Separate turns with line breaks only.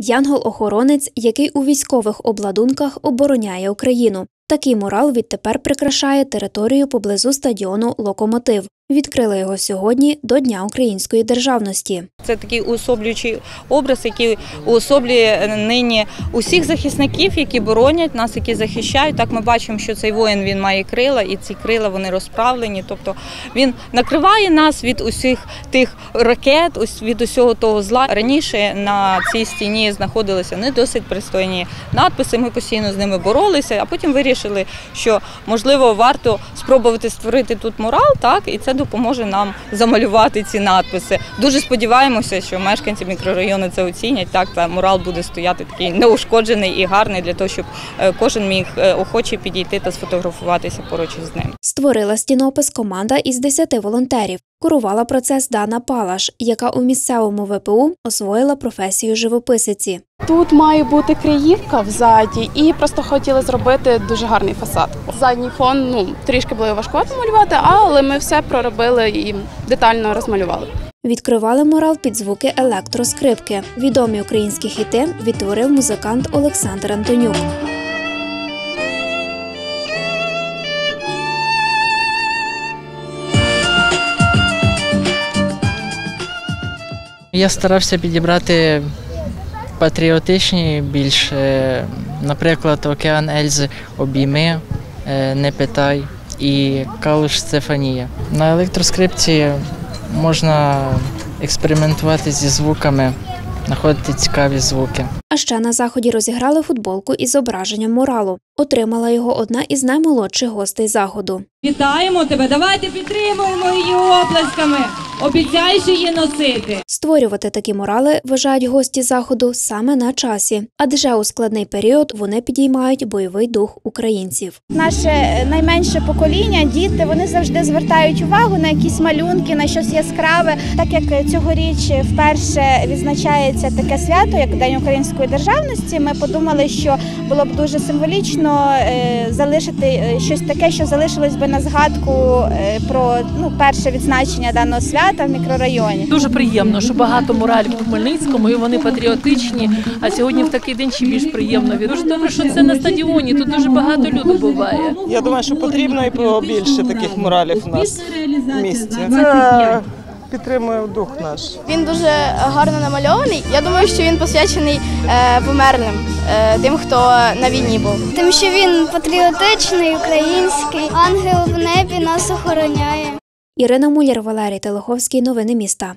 Янгол-охоронець, який у військових обладунках обороняє Україну. Такий мурал відтепер прикрашає територію поблизу стадіону Локомотив. Відкрили його сьогодні до Дня української державності.
Це такий уособлюючий образ, який уособлює нині усіх захисників, які боронять нас, які захищають. Так ми бачимо, що цей воїн він має крила, і ці крила вони розправлені. Тобто він накриває нас від усіх тих ракет, від усього того зла. Раніше на цій стіні знаходилися не досить пристойні надписи. Ми постійно з ними боролися, а потім вирішили, що можливо варто спробувати створити тут мурал, так і це допоможе нам замалювати ці надписи. Дуже сподіваємося, що мешканці мікрорайону це оцінять. Так, та мурал буде стояти такий неушкоджений і гарний для того, щоб е, кожен міг е, охоче підійти та сфотографуватися поруч із ним.
Створила стінопис команда із 10 волонтерів. Курувала процес Дана Палаш, яка у місцевому ВПУ освоїла професію живописиці.
Тут має бути криївка взаді, і просто хотіли зробити дуже гарний фасад. Задній фон ну трішки було важкувато малювати, але ми все проробили і детально розмалювали.
Відкривали мурал під звуки електроскрипки. Відомі українські хіти відтворив музикант Олександр Антонюк.
Я старався підібрати патріотичні більш, е, наприклад, Океан Ельзи обійми, е, не питай і Калуш Стефанія. На електроскрипці можна експериментувати зі звуками, знаходити цікаві звуки.
А ще на заході розіграли футболку із зображенням муралу. Отримала його одна із наймолодших гостей заходу.
Вітаємо тебе! Давайте підтримуємо її оплесками. Обіцяєш її носити.
Створювати такі мурали вважають гості заходу саме на часі, адже у складний період вони підіймають бойовий дух українців.
Наше найменше покоління, діти, вони завжди звертають увагу на якісь малюнки, на щось яскраве. Так як цьогоріч вперше відзначається таке свято, як День української державності, ми подумали, що було б дуже символічно е, залишити е, щось таке, що залишилось би на згадку е, про ну, перше відзначення даного свята в мікрорайоні.
Дуже приємно, що багато муралів у Хмельницькому, і вони патріотичні. А сьогодні в такий день ще більш приємно. Дуже добре, що це на стадіоні. Тут дуже багато людей буває.
Я думаю, що потрібно і побільше таких муралів у нас в місті. Це
25.
Підтримує дух наш.
Він дуже гарно намальований. Я думаю, що він посвячений е, померлим, е, тим, хто на війні був.
Тим, що він патріотичний, український, ангел в небі нас охороняє.
Ірина Муляр, Валерій Телеховський. Новини міста.